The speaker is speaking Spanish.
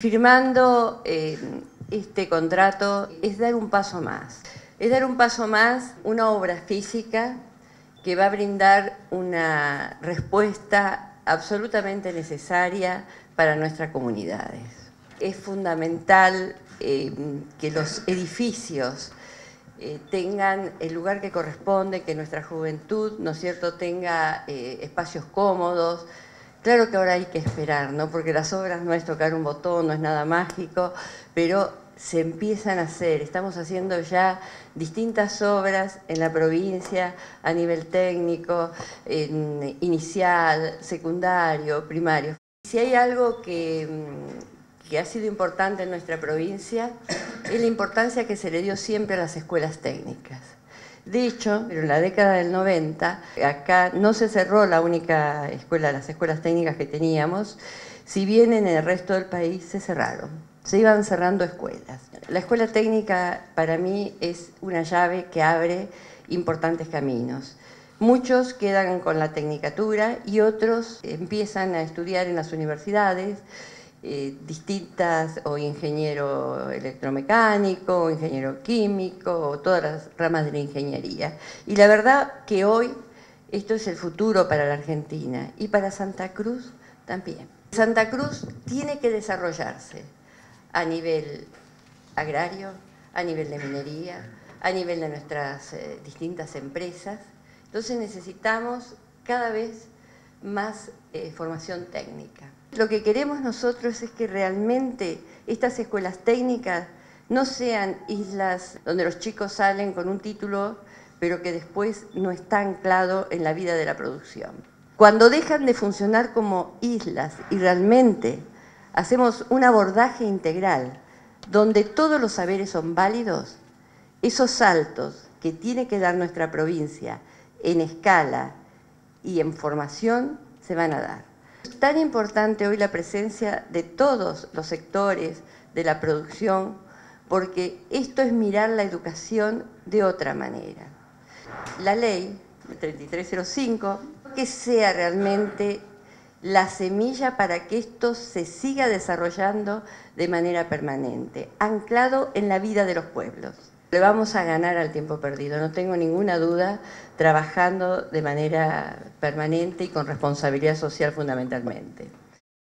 Firmando eh, este contrato es dar un paso más. Es dar un paso más, una obra física que va a brindar una respuesta absolutamente necesaria para nuestras comunidades. Es fundamental eh, que los edificios eh, tengan el lugar que corresponde, que nuestra juventud, ¿no es cierto?, tenga espacios cómodos, Claro que ahora hay que esperar, ¿no? Porque las obras no es tocar un botón, no es nada mágico, pero se empiezan a hacer. Estamos haciendo ya distintas obras en la provincia a nivel técnico, inicial, secundario, primario. Si hay algo mm, que ha sido importante en nuestra provincia, es la importancia que se le dio siempre a las escuelas técnicas. De hecho, en la década del 90, acá no se cerró la única escuela, las escuelas técnicas que teníamos, si bien en el resto del país se cerraron, se iban cerrando escuelas. La escuela técnica para mí es una llave que abre importantes caminos. Muchos quedan con la tecnicatura y otros empiezan a estudiar en las universidades, eh, distintas, o ingeniero electromecánico, o ingeniero químico, o todas las ramas de la ingeniería. Y la verdad que hoy esto es el futuro para la Argentina y para Santa Cruz también. Santa Cruz tiene que desarrollarse a nivel agrario, a nivel de minería, a nivel de nuestras eh, distintas empresas. Entonces necesitamos cada vez más eh, formación técnica. Lo que queremos nosotros es que realmente estas escuelas técnicas no sean islas donde los chicos salen con un título, pero que después no está anclado en la vida de la producción. Cuando dejan de funcionar como islas y realmente hacemos un abordaje integral donde todos los saberes son válidos, esos saltos que tiene que dar nuestra provincia en escala y en formación se van a dar. Es tan importante hoy la presencia de todos los sectores de la producción porque esto es mirar la educación de otra manera. La ley 3305, que sea realmente la semilla para que esto se siga desarrollando de manera permanente, anclado en la vida de los pueblos. Le vamos a ganar al tiempo perdido, no tengo ninguna duda, trabajando de manera permanente y con responsabilidad social fundamentalmente.